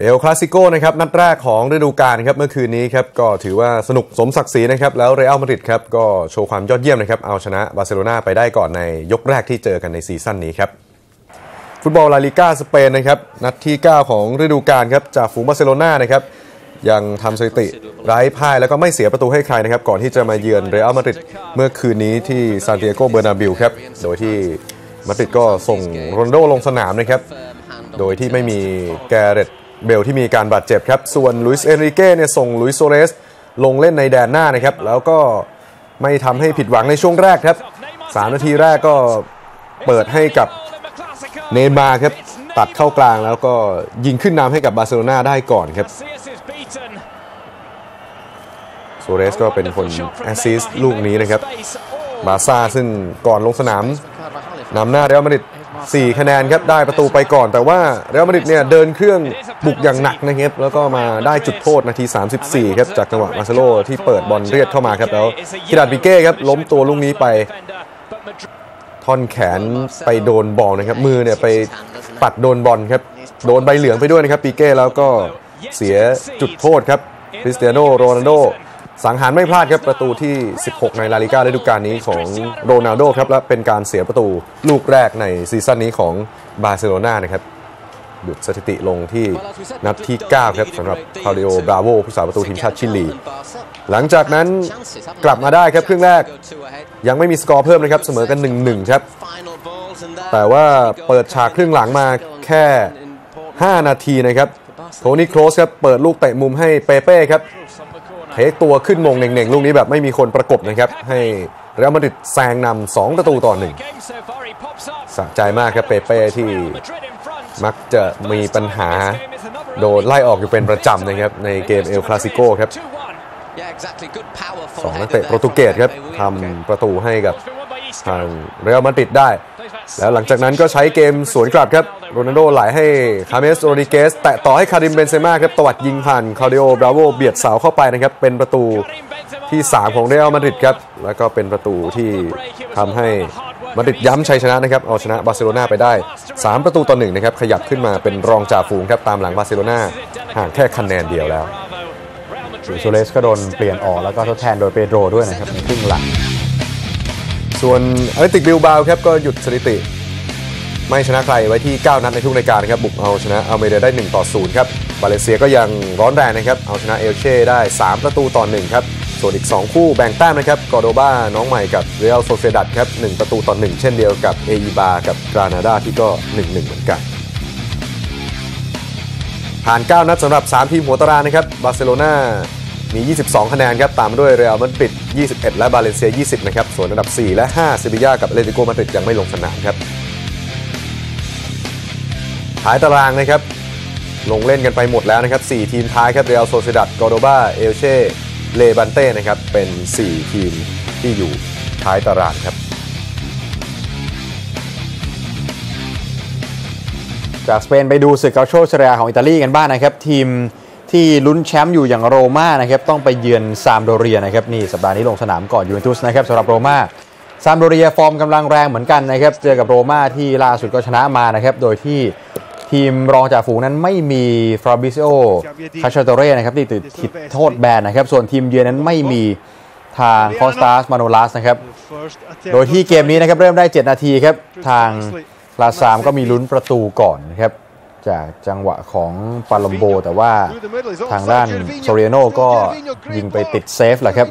เอลคลาสิโกนะครับนัดแรกของฤดูกาลครับเมื่อคืนนี้ครับก็ถือว่าสนุกสมศักดิ์ศรีนะครับแล้วเรอัลมาดริดครับก็โชว์ความยอดเยี่ยมนะครับเอาชนะบาร์เซโลนาไปได้ก่อนในยกแรกที่เจอกันในซีซั่นนี้ครับฟุตบอลลาลิก้าสเปนนะครับนัดที่ 9 ของฤดูกาลครับจ่าฝูงบาร์เซโลนานะครับยังทำสถิติไร้พ่ายแล้วก็ไม่เสียประตูให้ใครนะครับก่อนที่จะมาเยือนเรอัลมาดริดเมื่อคืนนี้ที่ซานติอาโกเบร์นาเบวครับโดยที่มาดริดก็ส่งโรนโดลงสนามนะครับโดยที่ไม่มีแกเรต เบลที่มีการบาดเจ็บครับ ส่วนลุยส์เอนริเก้เนี่ยส่งลุยส์โซเรสลงเล่นในแดนหน้านะครับ แล้วก็ไม่ทำให้ผิดหวังในช่วงแรกครับ 3 นาทีแรกก็เปิดให้กับเนย์มาครับ ตัดเข้ากลางแล้วก็ยิงขึ้นนำให้กับบาร์เซโลนาได้ก่อนครับโซเรสก็เป็นคนassist ลูกนี้นะครับบาร์ซ่าซึ่งก่อนลงสนามนำหน้าเรอัลมาดริด 4 คะแนนครับได้ประตูไปก่อน แต่ว่าเรอัลมาดริดเนี่ยเดินเครื่องบุกอย่างหนักนะครับแล้วก็มาได้จุดโทษนาที 34 ครับจากจังหวะมาร์เซโลที่เปิดบอลเรียดเข้ามาครับแล้วเคราร์ดปิเก้ครับล้มตัวลูกนี้ไปท่อนแขนไปโดนบอลนะครับ มือเนี่ยไปปัดโดนบอลครับ โดนใบเหลืองไปด้วยนะครับปีเก้แล้วก็เสียจุดโทษครับคริสเตียโนโรนัลโด สังหารไม่พลาดครับประตูที่ 16 ในลาลิกาฤดูกาลนี้ของโรนัลโดครับและเป็นการเสียประตูลูกแรกในซีซั่นนี้ของบาร์เซโลนานะครับหยุดสถิติลงที่นัดที่ 9 ครับสำหรับเคลาดิโอบราโวผู้รักษาประตูทีมชาติชิลี หลังจากนั้นกลับมาได้ครับครึ่งแรก ยังไม่มีสกอร์เพิ่มนะครับ เสมอกัน 1-1 ครับ แต่ว่าเปิดฉากครึ่งหลังมาแค่ 5 นาทีนะครับ โทนี่โครสครับ เปิดลูกเตะมุมให้เปเป้ครับ เทคตัวขึ้นมงเน่งๆ ลูกนี้แบบไม่มีคนประกบนะครับ ให้เรอัลมาดริดแซงนำ2ประตูต่อหนึ่งสะใจมากครับเปเป้ที่มักจะมีปัญหา โดนไล่ออกอยู่เป็นประจำนะครับ ในเกมเอลคลาสิโกครับสองนักเตะโปรตุเกสครับทำประตูให้กับ ทางเรอัลมาดริดได้ แล้วหลังจากนั้นก็ใช้เกมสวนกลับครับโรนัลโดไหลให้ฮาเมสโรดริเกซ แตะต่อให้คาริมเบนเซม่าครับตวัดยิงผ่านเคลาดิโอบราโวเบียดเสาเข้าไปนะครับ เป็นประตูที่ 3 ของเรอัลมาดริดครับ แล้วก็เป็นประตูที่ทำให้มาดริดย้ำชัยชนะนะครับ เอาชนะบาร์เซโลนาไปได้ 3 ประตูต่อหนึ่งนะครับ ขยับขึ้นมาเป็นรองจ่าฝูงครับ ตามหลังบาร์เซโลนาห่างแค่คะแนนเดียวแล้วซัวเรสก็โดนเปลี่ยนออกแล้วก็ทดแทนโดยเปโดรด้วยนะครับในครึ่งหลัง ส่วนแอธเลติกบิลเบาครับก็หยุดสถิติ ไม่ชนะใครไว้ที่ 9 นัดในทุกรายการครับบุกเอาชนะอัลเมเรียได้ 1 ต่อ 0 ครับบาเลนเซียก็ยังร้อนแรงนะครับ เอาชนะเอลเช่ได้ 3 ประตูต่อ 1 ครับ ส่วนอีก 2 คู่แบ่งแต้มนะครับกอร์โดบาน้องใหม่กับเรอัลโซเซียดัดครับ1ประตูต่อ 1 เช่นเดียวกับเออิบาร์กับกรานาดาที่ก็ 1-1 เหมือนกันผ่าน 9 นัดสำหรับ 3 ทีมหัวตารางนะครับ บาร์เซโลนามี 22 คะแนนครับ ตามมาด้วยเรอัลมาดริด 21 และบาเลนเซีย 20 นะครับ ส่วนอันดับ 4 และ5เซบียากับแอตเลติโกมาดริดยังไม่ลงสนามครับท้ายตารางนะครับ ลงเล่นกันไปหมดแล้วนะครับ 4 ทีมท้ายครับเรอัลโซเซียดัดกอร์โดบาเอลเช่เลบานเต้นะครับ เป็น 4 ทีมที่อยู่ท้ายตารางครับ จากสเปนไปดูศึกกัลโช่เซเรียอาของอิตาลีกันบ้างนะครับทีม ที่ลุ้นแชมป์อยู่อย่างโรม่านะครับต้องไปเยือนซามพ์โดเรียนะครับนี่สัปดาห์นี้ลงสนามก่อนยูเวนตุสนะครับสำหรับโรม่าซามพ์โดเรียฟอร์มกำลังแรงเหมือนกันนะครับเจอกับโรม่าที่ล่าสุดก็ชนะมานะครับโดยที่ทีมรองจ่าฝูงนั้นไม่มีฟาบริซิโอคัชชาตอเร่นะครับที่ติดติดโทษแบนนะครับส่วนทีมเยือนนั้นไม่มีทางคอสตาสมาโนลัสนะครับโดยที่เกมนี้นะครับเริ่มได้ 7 นาทีครับทางลาซามก็มีลุ้นประตูก่อนนะครับ จากจังหวะของปาลอมโบ แต่ว่าทางด้านโซเรียโนก็ยิงไปติดเซฟแหละครับ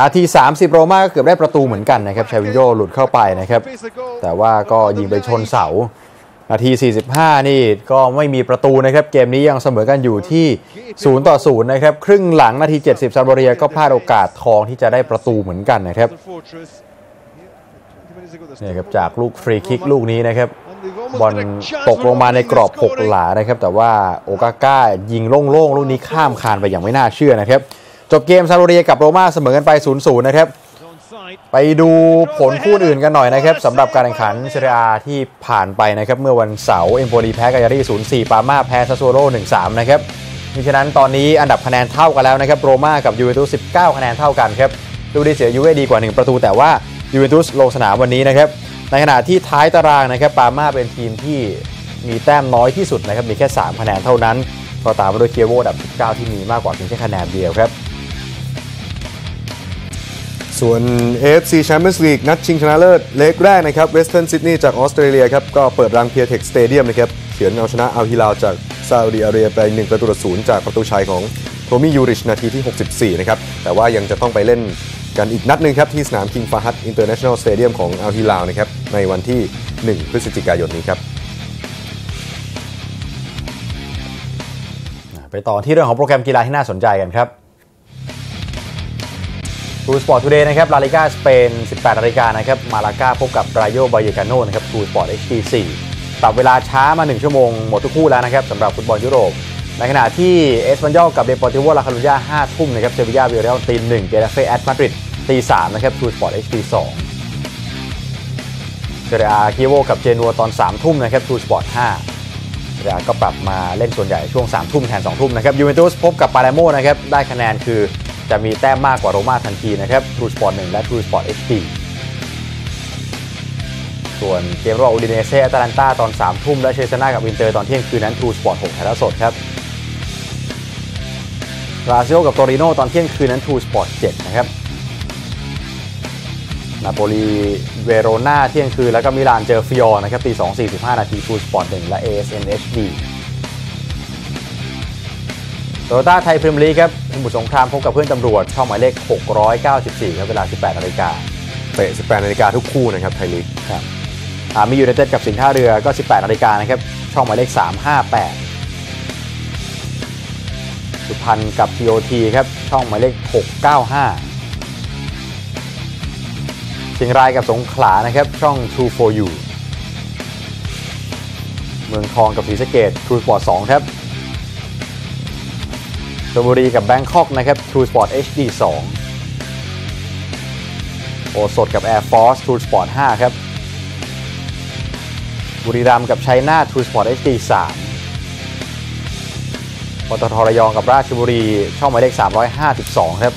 นาที 30 โรม่าก็เกือบได้ประตูเหมือนกันนะครับชาวินโยหลุดเข้าไปนะครับ แต่ว่าก็ยิงไปชนเสา นาที 45 นี่ก็ไม่มีประตูนะครับ เกมนี้ยังเสมอกันอยู่ที่ 0 ต่อ 0 นะครับ ครึ่งหลังนาที 70 ซาบเรียก็พลาดโอกาสทองที่จะได้ประตูเหมือนกันนะครับนี่ครับจากลูกฟรีคิกลูกนี้นะครับ บอลตกลงมาในกรอบ 6 หลานะครับ แต่ว่าโอกาก้ายิงโล่งๆ ลูกนี้ข้ามคานไปอย่างไม่น่าเชื่อนะครับ จบเกมซามพ์โดเรียกับโรม่าเสมอกันไป 0-0 นะครับ ไปดูผลคู่อื่นกันหน่อยนะครับสำหรับการแข่งขันเซเรียอาที่ผ่านไปนะครับ เมื่อวันเสาร์เอ็มโปลีแพ้กายารี0-4 ปาร์ม่าแพ้ซาสซูโอโล่1-3 นะครับเพราะฉะนั้นตอนนี้อันดับคะแนนเท่ากันแล้วนะครับโรม่ากับยูเวนตุส19 คะแนนเท่ากันครับลูกได้เสียยูเวดีกว่า 1 ประตูแต่ว่ายูเวนตุสลงสนามวันนี้นะครับ ในขณะที่ท้ายตารางนะครับปาร์ม่าเป็นทีมที่มีแต้มน้อยที่สุดนะครับมีแค่ 3 คะแนนเท่านั้น ก็ตามมาด้วยเคียโวอันดับ 19 ที่มีมากกว่าเพียงแค่คะแนนเดียวครับ ส่วน AFC Champions League นัดชิงชนะเลิศ leg แรกนะครับเวสเทิร์นซิดนีย์จากออสเตรเลียครับก็เปิดรัง Pirtek Stadium นะครับเฉือนเอาชนะอัลฮิลาลจากซาอุดิอาระเบียไป1ประตูต่อศูนย์จากประตูชัยของโทมี่ยูริชนาทีที่ 64 นะครับ แต่ว่ายังจะต้องไปเล่นกันอีกนัดหนึ่งครับ ที่สนาม King Fahd International Stadium ของอัลฮิลาลนะครับ ในวันที่ 1 พฤศจิกายนนี้ครับ ไปต่อที่เรื่องของโปรแกรมกีฬาที่น่าสนใจกันครับ True Sport Today นะครับ ลาลิกาสเปน 18นาฬิกานะครับ มาลากาพบกับราโยบาเยกาโนนะครับทูสปอร์ต HD 4ปรับเวลาช้ามา 1 ชั่วโมง หมดทุกคู่แล้วนะครับสำหรับฟุตบอลยุโรป ในขณะที่เอสปันยอลกับเดปอร์ติโวลาคอรุนญา5ทุ่มนะครับ เซบียาบียาร์เรอัลตีหนึ่งเกตาเฟ่แอตมาดริดตีสามนะครับทูสปอร์ต HD 2 เซเรียอาเคียโวกับเจนัวตอน 3 ทุ่มนะครับ True Sport 5เซเรียอาก็ปรับมาเล่นส่วนใหญ่ช่วง 3 ทุ่มแทน 2 ทุ่มนะครับยูเวนตุสพบกับปาแลร์โมนะครับได้คะแนนคือจะมีแต้มมากกว่าโรม่าทันทีนะครับทูสปอร์ต1และทูสปอร์ต HD ส่วนเกมระหว่างอูดิเนเซ่อตาลันต้าตอน 3 ทุ่มและเชเซน่ากับอินเตอร์ตอนเที่ยงคืนนั้น True Sport 6ถ่ายทอดสดครับลาซิโอกับโตริโนตอนเที่ยงคืนนั้น True Sport 7นะครับ นาโปลีเวโรนาเที่ยงคืน แล้วก็มิลานเจอฟิออร์นะครับตี2 45 นาที True Sport 1และ ASN HD โตโยต้าไทยพรีเมียร์ลีกครับสมุทรสงครามพบกับเพื่อนตำรวจ ช่องหมายเลข 694 ครับ เวลา 18 นาฬิกาเตะ18 นาฬิกาทุกคู่นะครับ ไทยลีกครับอาร์มี่ยูไนเต็ดกับสิงห์ท่าเรือก็ 18 นาฬิกานะครับ ช่องหมายเลข 358 สุพรรณกับ TOT ครับ ช่องหมายเลข 695 เชียงรายกับสงขลานะครับช่อง True for You เมืองทองกับศรีสะเกด True Sport 2 ครับชลบุรีกับแบงคอกนะครับ True Sport HD 2 โอสดกับ Air Force True Sport 5 ครับ บุรีรัมย์กับชัยนาท True Sport HD 3ปตทระยองกับราชบุรีช่องหมายเลข352 ครับ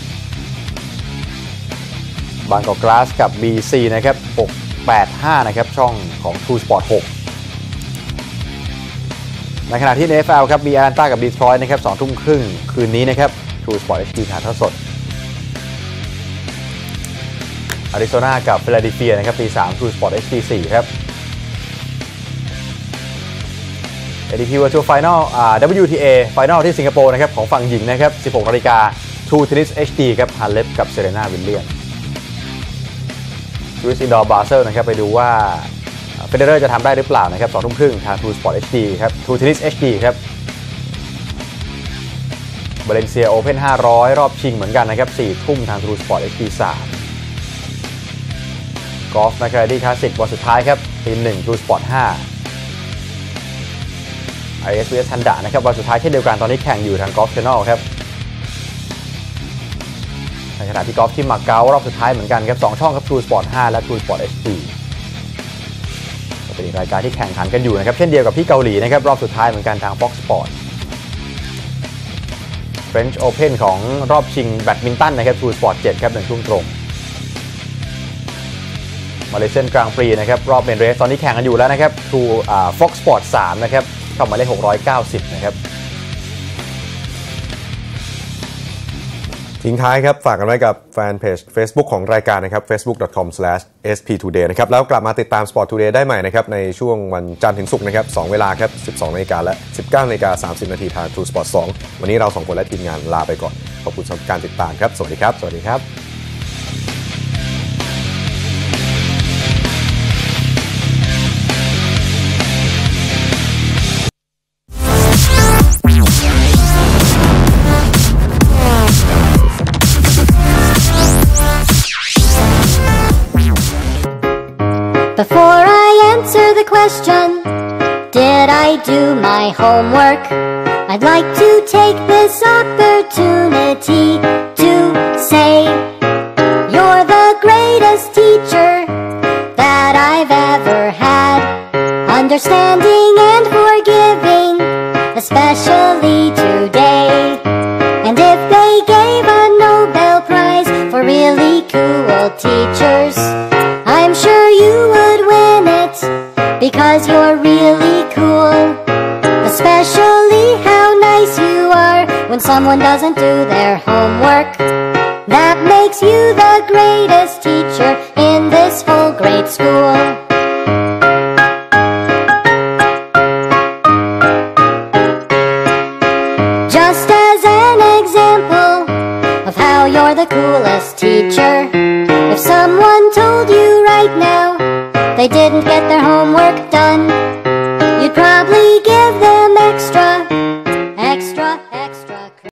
บางกอกกลาสกับ BC นะครับ 685 นะครับ ช่องของ True Sport 6 ในขณะที่ NFL ครับมีอารันต้ากับดีทรอยต์นะครับ2ทุ่มครึ่งคืนนี้นะครับ True Sport HD ถ่ายทอดสดอาริโซนากับฟิลาเดลเฟียนะครับตี3 True Sport HD 4 ครับ ATP World Tour Final อ่า WTA Final ที่สิงคโปร์นะครับของฝั่งหญิงนะครับ 16นาฬิกา True Tennis HD ครับฮันเล็บกับเซเรนาวิลเลียม Swiss Indoors Basel นะครับไปดูว่าเฟเดอร์จะทำได้หรือเปล่านะครับ2ทุ่มครึ่งทาง True Sport HD ครับ True Tennis HD ครับบาเลนเซีย Open 500 รอบชิงเหมือนกันนะครับ4ทุ่มทาง True Sport HD 3กอล์ฟ McGladrey Classic วันสุดท้ายครับตี1 True Sport 5 ISVS ทันดะนะครับวันสุดท้ายเช่นเดียวกันตอนนี้แข่งอยู่ทางกอล์ฟช n น e l ครับ ในขณะที่กอล์ฟที่มาเก๊ารอบสุดท้ายเหมือนกันครับ2ช่องครับ True Sport 5 และ True Sport HD ก็เป็นอีกรายการที่แข่งขันกันอยู่นะครับ เช่นเดียวกับที่เกาหลีนะครับ รอบสุดท้ายเหมือนกันทาง Fox Sport French Open ของรอบชิงแบดมินตันนะครับ True Sport 7 ครับในช่วงตรงมาเลเซียนกลางปรีนะครับ รอบเมนเรสตอนนี้แข่งกันอยู่แล้วนะครับ True อ่า Fox Sport 3 นะครับเข้ามาเลข690 นะครับ ทิ้งท้ายครับ ฝากกันไว้กับแฟนเพจ Facebook ของรายการนะครับ facebook.com/sptoday นะครับแล้วกลับมาติดตาม Sport Today ได้ใหม่นะครับ ในช่วงวันจันทร์ถึงศุกร์นะครับ2เวลาครับ 12นาฬิกาและ 19นาฬิกา30 นาทีทาง True Sport 2 วันนี้เรา 2 คนและทีมงานลาไปก่อน ขอบคุณสำหรับการติดตามครับ สวัสดีครับ สวัสดีครับ question, did I do my homework? I'd like to take this opportunity to say, You're the greatest teacher that I've ever had. Understanding and forgiving, especially today. And if they gave a Nobel Prize for really cool teachers, I'm sure you because you're really cool. Especially how nice you are when someone doesn't do their homework. That makes you the greatest teacher in this whole great school. Just as an example of how you're the coolest teacher. They didn't get their homework done, you'd probably give them